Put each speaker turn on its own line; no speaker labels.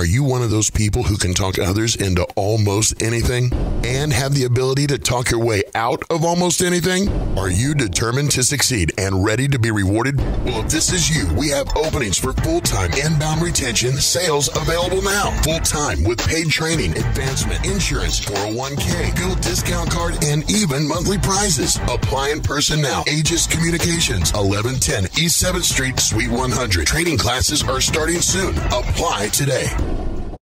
Are you one of those people who can talk others into almost anything and have the ability to talk your way out of almost anything? Are you determined to succeed and ready to be rewarded? Well, if this is you, we have openings for full time inbound retention sales available now. Full time with paid training, advancement, insurance, 401k, bill discount card, and even monthly prizes. Apply in person now. Aegis Communications, 1110 East 7th Street, Suite 100. Training classes are starting soon. Apply today.